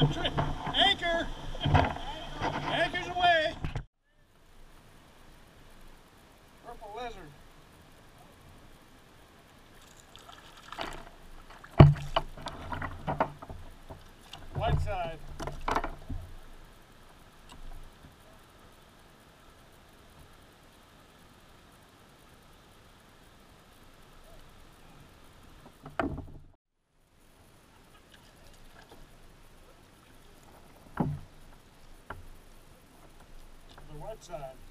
Get what side?